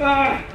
Ah.